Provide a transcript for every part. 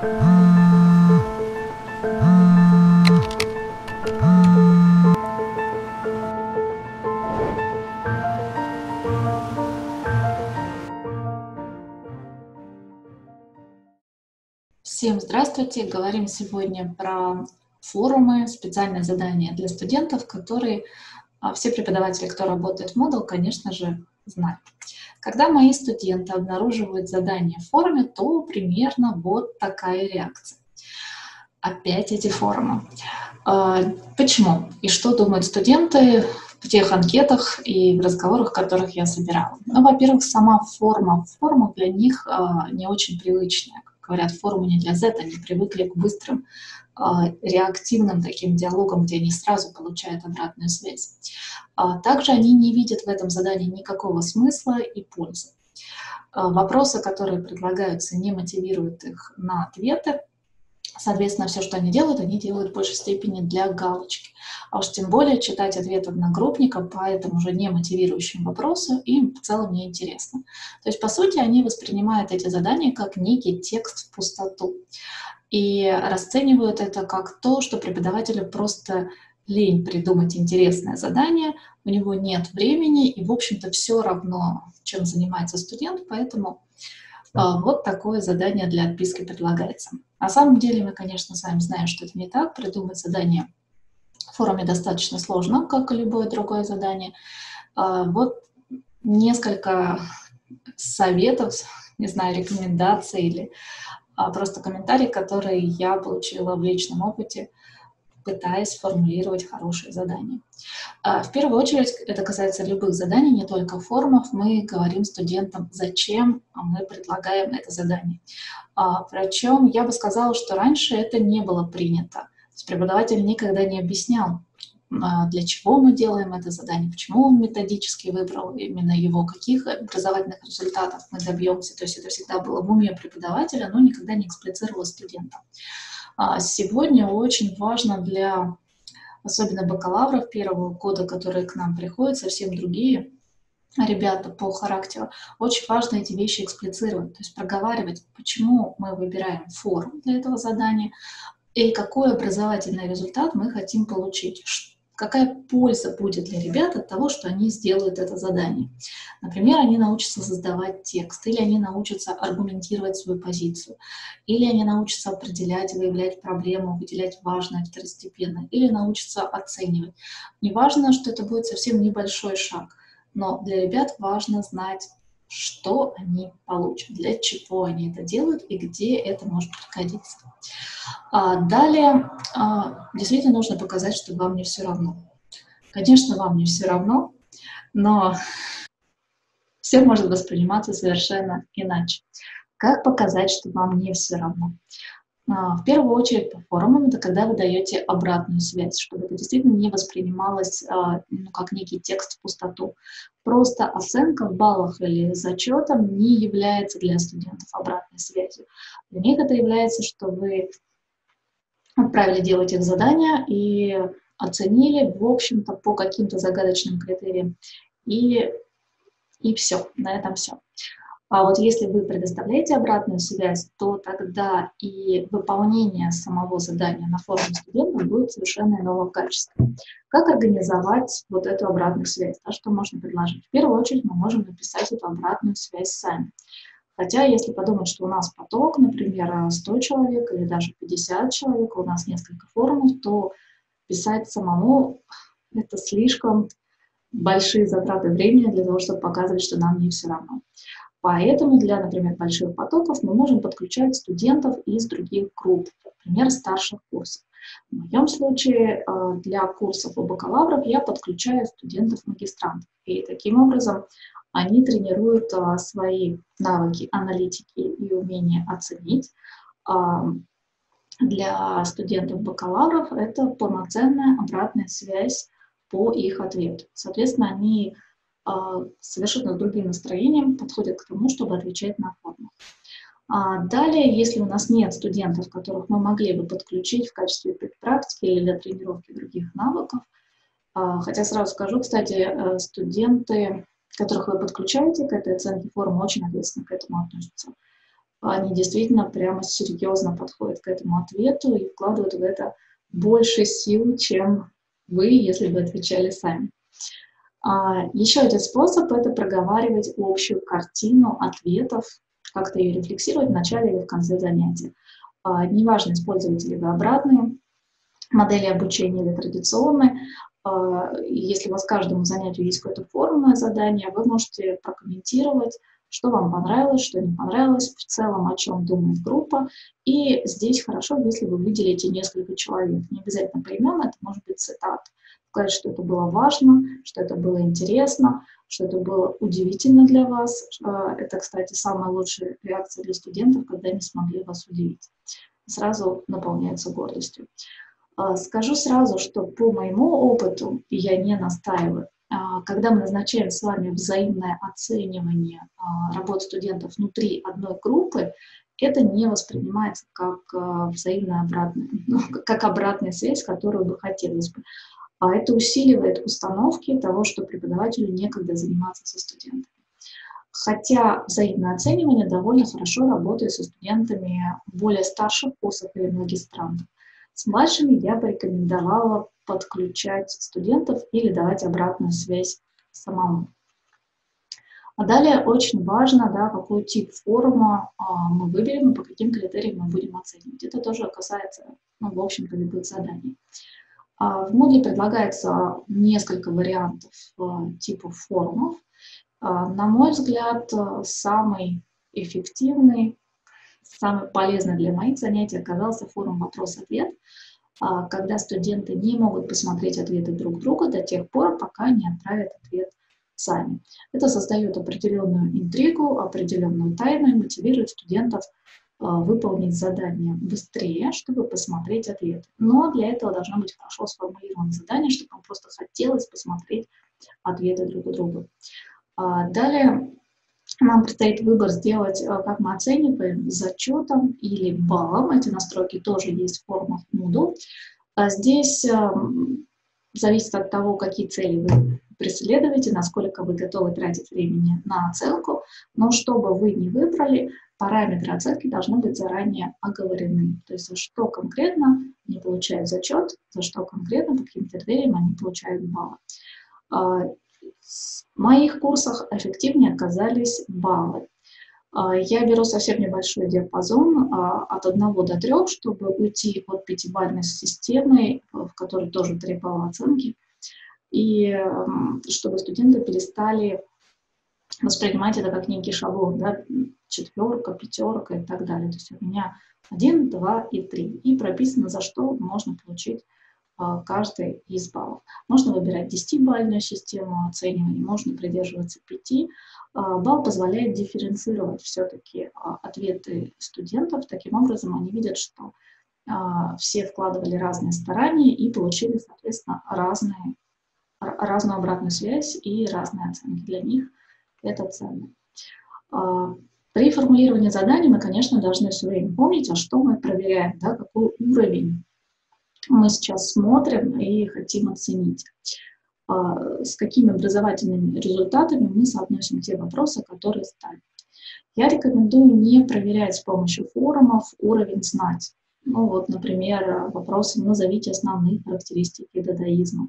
Всем здравствуйте! Говорим сегодня про форумы, специальные задания для студентов, которые а, все преподаватели, кто работает в Moodle, конечно же, знают. Когда мои студенты обнаруживают задание в форуме, то примерно вот такая реакция. Опять эти форумы. А, почему? И что думают студенты в тех анкетах и в разговорах, которых я собирала? Ну, во-первых, сама форма форума для них а, не очень привычная говорят, форумы не для Z, они привыкли к быстрым реактивным таким диалогам, где они сразу получают обратную связь. А, также они не видят в этом задании никакого смысла и пользы. А, вопросы, которые предлагаются, не мотивируют их на ответы, Соответственно, все, что они делают, они делают в большей степени для галочки. А уж тем более читать ответ одногруппника по этому же немотивирующему вопросу им в целом не интересно. То есть, по сути, они воспринимают эти задания как некий текст в пустоту и расценивают это как то, что преподавателю просто лень придумать интересное задание, у него нет времени, и, в общем-то, все равно, чем занимается студент, поэтому а, вот такое задание для отписки предлагается. На самом деле мы, конечно, с вами знаем, что это не так. Придумать задание в форуме достаточно сложно, как и любое другое задание. А, вот несколько советов, не знаю, рекомендаций или просто комментарий, которые я получила в личном опыте пытаясь формулировать хорошие задания. А, в первую очередь, это касается любых заданий, не только формов. Мы говорим студентам, зачем мы предлагаем это задание. А, Причем я бы сказала, что раньше это не было принято. То есть преподаватель никогда не объяснял, а, для чего мы делаем это задание, почему он методически выбрал именно его, каких образовательных результатов мы добьемся. То есть это всегда было в уме преподавателя, но никогда не эксплицировалось студентам. А сегодня очень важно для особенно бакалавров первого года, которые к нам приходят, совсем другие ребята по характеру, очень важно эти вещи эксплицировать, то есть проговаривать, почему мы выбираем форму для этого задания и какой образовательный результат мы хотим получить, какая польза будет для ребят от того, что они сделают это задание. Например, они научатся создавать текст, или они научатся аргументировать свою позицию, или они научатся определять, выявлять проблему, выделять важное, второстепенное, или научатся оценивать. Неважно, что это будет совсем небольшой шаг, но для ребят важно знать, что они получат, для чего они это делают и где это может пригодиться. А далее, а, действительно нужно показать, что вам не все равно. Конечно, вам не все равно, но все может восприниматься совершенно иначе. Как показать, что вам не все равно? А, в первую очередь по форумам, это когда вы даете обратную связь, чтобы это действительно не воспринималось а, ну, как некий текст в пустоту. Просто оценка в баллах или зачетом не является для студентов обратной связью. Для них это является, что вы отправили делать их задания и оценили, в общем-то, по каким-то загадочным критериям. И, и все, на этом все. А вот если вы предоставляете обратную связь, то тогда и выполнение самого задания на форуме студента будет совершенно иного качества. Как организовать вот эту обратную связь? Да, что можно предложить? В первую очередь мы можем написать эту обратную связь сами. Хотя, если подумать, что у нас поток, например, 100 человек или даже 50 человек, у нас несколько форумов, то писать самому — это слишком большие затраты времени для того, чтобы показывать, что нам не все равно. Поэтому для, например, больших потоков мы можем подключать студентов из других групп, например, старших курсов. В моем случае э, для курсов у бакалавров я подключаю студентов-магистрантов. И таким образом они тренируют э, свои навыки аналитики и умение оценить. А, для студентов-бакалавров это полноценная обратная связь по их ответу. Соответственно, они совершенно другим настроением подходят к тому, чтобы отвечать на форму. А, далее, если у нас нет студентов, которых мы могли бы подключить в качестве практики или для тренировки других навыков, а, хотя сразу скажу, кстати, э, студенты, которых вы подключаете к этой оценке формы, очень ответственно к этому относятся. они действительно прямо серьезно подходят к этому ответу и вкладывают в это больше сил, чем вы, если бы отвечали сами. А, еще один способ — это проговаривать общую картину ответов, как-то ее рефлексировать в начале или в конце занятия. А, неважно, использовать ли вы обратные модели обучения или традиционные. А, если у вас каждому занятию есть какое-то формное задание, вы можете прокомментировать, что вам понравилось, что не понравилось, в целом о чем думает группа. И здесь хорошо, если вы выделите несколько человек. Не обязательно по именам, это может быть цитат. Сказать, что это было важно, что это было интересно, что это было удивительно для вас. А, это, кстати, самая лучшая реакция для студентов, когда они смогли вас удивить. Сразу наполняются гордостью. А, скажу сразу, что по моему опыту, я не настаиваю, а, когда мы назначаем с вами взаимное оценивание работы студентов внутри одной группы, это не воспринимается как взаимная обратная, ну, как обратная связь, которую бы хотелось бы. А это усиливает установки того, что преподавателю некогда заниматься со студентами. Хотя взаимное оценивание довольно хорошо работает со студентами более старших курсов или магистрантов. С младшими я бы рекомендовала подключать студентов или давать обратную связь самому. А далее очень важно, да, какой тип форума а, мы выберем и по каким критериям мы будем оценивать. Это тоже касается, ну, в общем-то, любых заданий. А, в Moodle предлагается несколько вариантов а, типов форумов. А, на мой взгляд, а, самый эффективный самый полезный для моих занятий оказался форум «Вопрос-ответ», а, когда студенты не могут посмотреть ответы друг друга до тех пор, пока не отправят ответ сами. Это создает определенную интригу, определенную тайну и мотивирует студентов выполнить задание быстрее, чтобы посмотреть ответ. Но для этого должно быть хорошо сформулировано задание, чтобы вам просто хотелось посмотреть ответы друг у друга. А, далее нам предстоит выбор сделать, э, как мы оцениваем, зачетом или баллом. Эти настройки тоже есть в формах Moodle. А здесь эм, зависит от того, какие цели вы преследуете, насколько вы готовы тратить времени на оценку. Но чтобы вы не выбрали, параметры оценки должны быть заранее оговорены. То есть за что конкретно они получают зачет, за что конкретно, по каким критериям они получают баллы. А, в моих курсах эффективнее оказались баллы. А, я беру совсем небольшой диапазон а, от 1 до 3, чтобы уйти от пятибалльной системы, в которой тоже 3 балла оценки, и чтобы студенты перестали воспринимать это как некий шаблон, да, четверка, пятерка и так далее. То есть у меня 1, 2 и 3. И прописано, за что можно получить а, каждый из баллов. Можно выбирать 10-бальную систему оценивания, можно придерживаться 5. А, балл позволяет дифференцировать все-таки а, ответы студентов. Таким образом, они видят, что все вкладывали разные старания и получили, соответственно, разные, разную обратную связь и разные оценки. Для них это ценно. При формулировании заданий мы, конечно, должны все время помнить, а что мы проверяем, да, какой уровень мы сейчас смотрим и хотим оценить, а, с какими образовательными результатами мы соотносим те вопросы, которые ставим. Я рекомендую не проверять с помощью форумов уровень знать. Ну вот, например, вопросы «назовите основные характеристики дадаизма»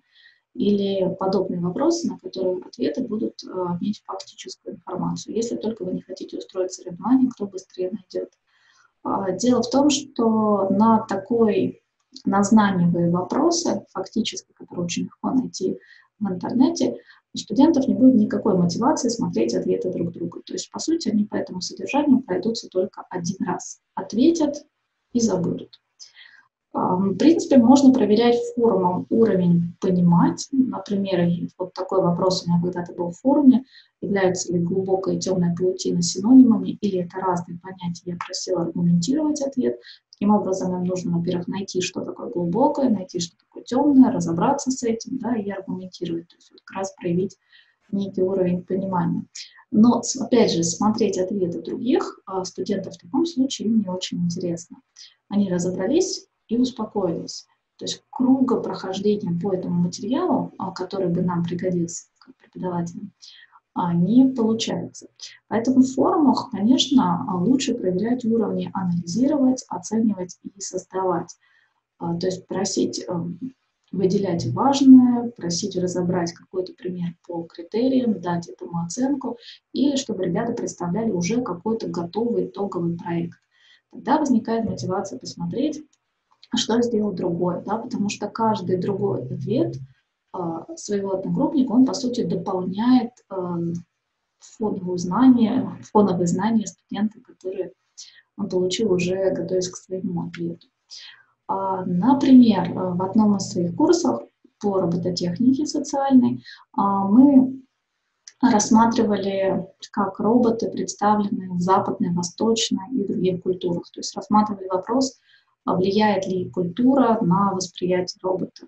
или подобные вопросы, на которые ответы будут а, иметь фактическую информацию. Если только вы не хотите устроить соревнование, кто быстрее найдет. А, дело в том, что на такой на знаниевые вопросы, фактически, которые очень легко найти в интернете, у студентов не будет никакой мотивации смотреть ответы друг друга. То есть, по сути, они по этому содержанию пройдутся только один раз. Ответят и забудут. В принципе, можно проверять форумом уровень понимать. Например, вот такой вопрос у меня когда-то был в форуме. Являются ли глубокая и темная паутина синонимами или это разные понятия? Я просила аргументировать ответ. Таким образом, нам нужно, во-первых, найти, что такое глубокое, найти, что такое темное, разобраться с этим, да, и аргументировать, то есть вот как раз проявить некий уровень понимания. Но, опять же, смотреть ответы других а, студентов в таком случае им не очень интересно. Они разобрались и успокоились. То есть круга прохождения по этому материалу, а, который бы нам пригодился как преподавателям, а, не получается. Поэтому в форумах, конечно, лучше проверять уровни, анализировать, оценивать и создавать. А, то есть просить выделять важное, просить разобрать какой-то пример по критериям, дать этому оценку, или чтобы ребята представляли уже какой-то готовый итоговый проект. Тогда возникает мотивация посмотреть, что сделал другой, да, потому что каждый другой ответ э, своего одногруппника, он, по сути, дополняет э, фоновые знания, фоновые знания студента, которые он получил уже, готовясь к своему ответу. А, например, э, в одном из своих курсов по робототехнике социальной а, мы рассматривали, как роботы представлены в западной, восточной и других культурах. То есть рассматривали вопрос, а влияет ли культура на восприятие робота.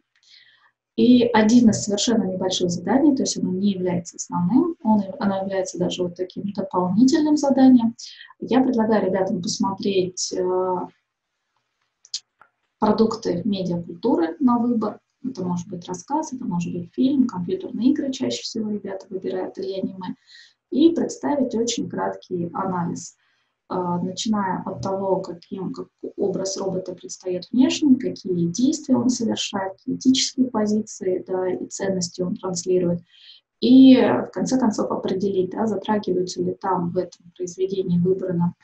И один из совершенно небольших заданий, то есть оно не является основным, он, оно является даже вот таким дополнительным заданием. Я предлагаю ребятам посмотреть э, продукты медиакультуры на выбор. Это может быть рассказ, это может быть фильм, компьютерные игры чаще всего ребята выбирают или аниме. И представить очень краткий анализ, а, начиная от того, каким как образ робота предстоит внешне, какие действия он совершает, этические позиции да, и ценности он транслирует, и в конце концов определить, да, затрагиваются ли там в этом произведении выбрано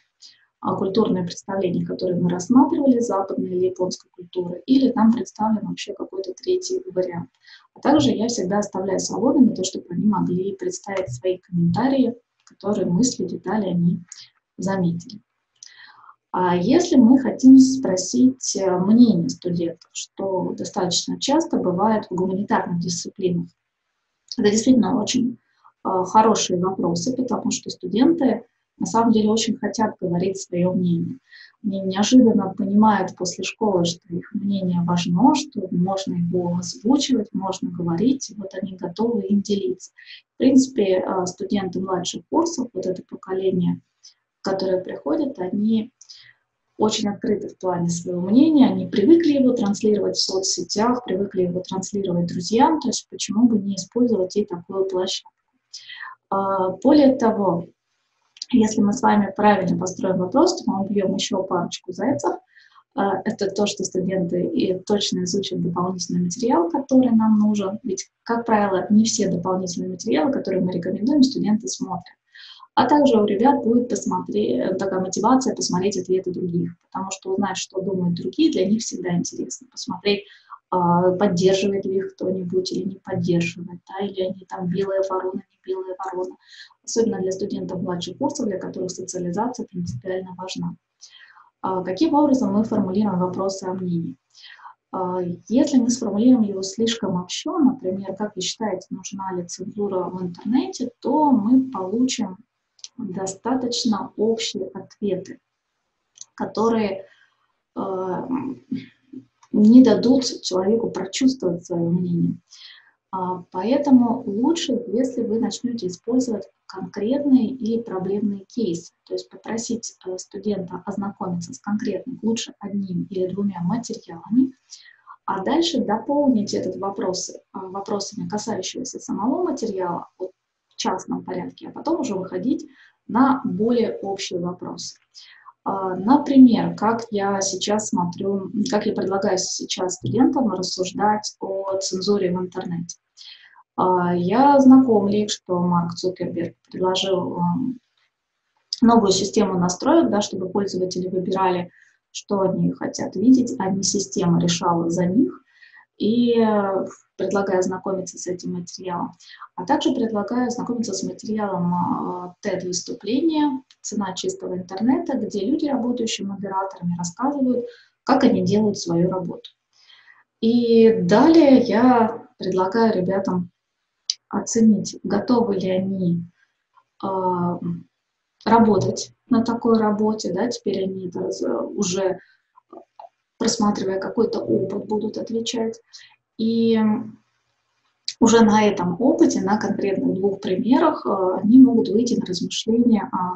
а, культурное представление, которое мы рассматривали, западной или японской культуры, или там представлен вообще какой-то третий вариант. А также я всегда оставляю свободу на то, чтобы они могли представить свои комментарии, которые мысли, детали они заметили. А если мы хотим спросить э, мнение студентов, что достаточно часто бывает в гуманитарных дисциплинах, это действительно очень э, хорошие вопросы, потому что студенты на самом деле очень хотят говорить свое мнение. Они неожиданно понимают после школы, что их мнение важно, что можно его озвучивать, можно говорить, и вот они готовы им делиться. В принципе, э, студенты младших курсов, вот это поколение, которое приходит, они очень открыты в плане своего мнения, они привыкли его транслировать в соцсетях, привыкли его транслировать друзьям, то есть почему бы не использовать и такую площадку. А, более того, если мы с вами правильно построим вопрос, то мы убьем еще парочку зайцев. А, это то, что студенты и точно изучат дополнительный материал, который нам нужен. Ведь, как правило, не все дополнительные материалы, которые мы рекомендуем, студенты смотрят. А также у ребят будет посмотреть, такая мотивация посмотреть ответы других, потому что узнать, что думают другие, для них всегда интересно. Посмотреть, а, поддерживает ли их кто-нибудь или не поддерживает, да, или они там белая ворона, не белая ворона. Особенно для студентов младших курсов, для которых социализация принципиально важна. А, каким образом мы формулируем вопросы о мнении? А, если мы сформулируем его слишком общо, например, как вы считаете, нужна ли цензура в интернете, то мы получим достаточно общие ответы, которые не дадут человеку прочувствовать свое мнение. А, поэтому лучше, если вы начнете использовать конкретные или проблемные кейсы, то есть попросить э, студента ознакомиться с конкретным, лучше одним или двумя материалами, а дальше дополнить этот вопрос э, вопросами, касающимися самого материала в частном порядке, а потом уже выходить на более общие вопросы. А, например, как я сейчас смотрю, как я предлагаю сейчас студентам рассуждать о цензуре в интернете. А, я знакомлю их, что Марк Цукерберг предложил новую систему настроек, да, чтобы пользователи выбирали, что они хотят видеть, а не система решала за них. И предлагаю ознакомиться с этим материалом. А также предлагаю ознакомиться с материалом TED-выступления а, «Цена чистого интернета», где люди, работающие модераторами, рассказывают, как они делают свою работу. И далее я предлагаю ребятам оценить, готовы ли они э, работать на такой работе, да, теперь они это уже просматривая какой-то опыт будут отвечать. И уже на этом опыте, на конкретных двух примерах, э, они могут выйти на размышления о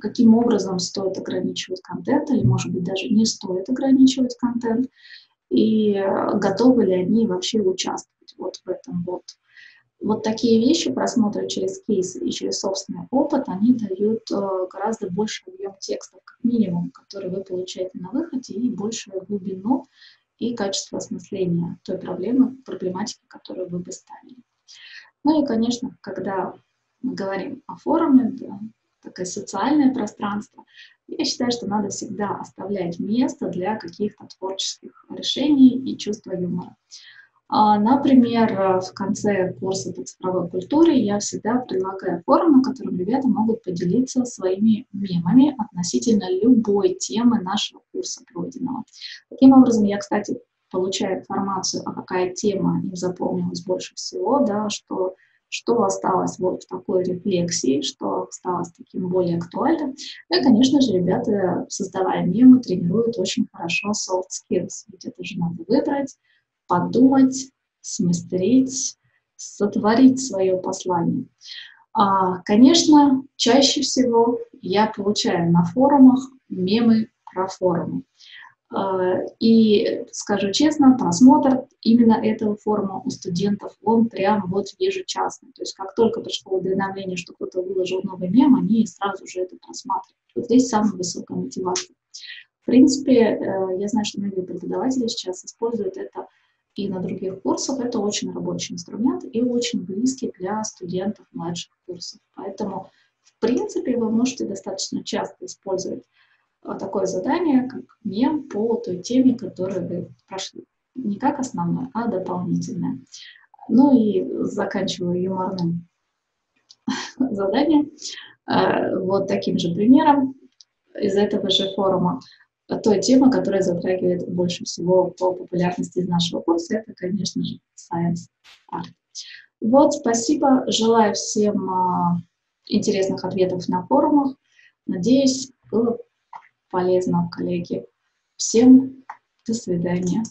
каким образом стоит ограничивать контент, или, может быть, даже не стоит ограничивать контент, и готовы ли они вообще участвовать вот в этом вот вот такие вещи, просмотры через кейсы и через собственный опыт, они дают э, гораздо больше объем текстов, минимум, который вы получаете на выходе, и большую глубину и качество осмысления той проблемы, проблематики, которую вы бы ставили. Ну и, конечно, когда мы говорим о форуме, да, такое социальное пространство, я считаю, что надо всегда оставлять место для каких-то творческих решений и чувства юмора. А, например, в конце курса по цифровой культуре я всегда предлагаю форум, на котором ребята могут поделиться своими мемами относительно любой темы нашего курса пройденного. Таким образом, я, кстати, получаю информацию, а какая тема им запомнилась больше всего, да, что, что осталось вот в такой рефлексии, что осталось таким более актуальным. И, конечно же, ребята, создавая мемы, тренируют очень хорошо soft skills, ведь это же надо выбрать, подумать, сместрить, сотворить свое послание. А, конечно, чаще всего я получаю на форумах мемы про форумы. А, и скажу честно, просмотр именно этого форума у студентов, он прям вот ежечасный. То есть как только пришло уведомление, что кто-то выложил новый мем, они сразу же это просматривают. Вот здесь самая высокая мотивация. В принципе, э, я знаю, что многие преподаватели сейчас используют это и на других курсах, это очень рабочий инструмент и очень близкий для студентов младших курсов. Поэтому, в принципе, вы можете достаточно часто использовать а, такое задание, как мем по той теме, которую вы прошли. Не как основное, а дополнительное. Ну и заканчиваю юморным заданием. А, вот таким же примером из этого же форума той темы, которая затрагивает больше всего по популярности из нашего курса, это, конечно же, Science Art. Вот, спасибо. Желаю всем а, интересных ответов на форумах. Надеюсь, было полезно, коллеги. Всем до свидания.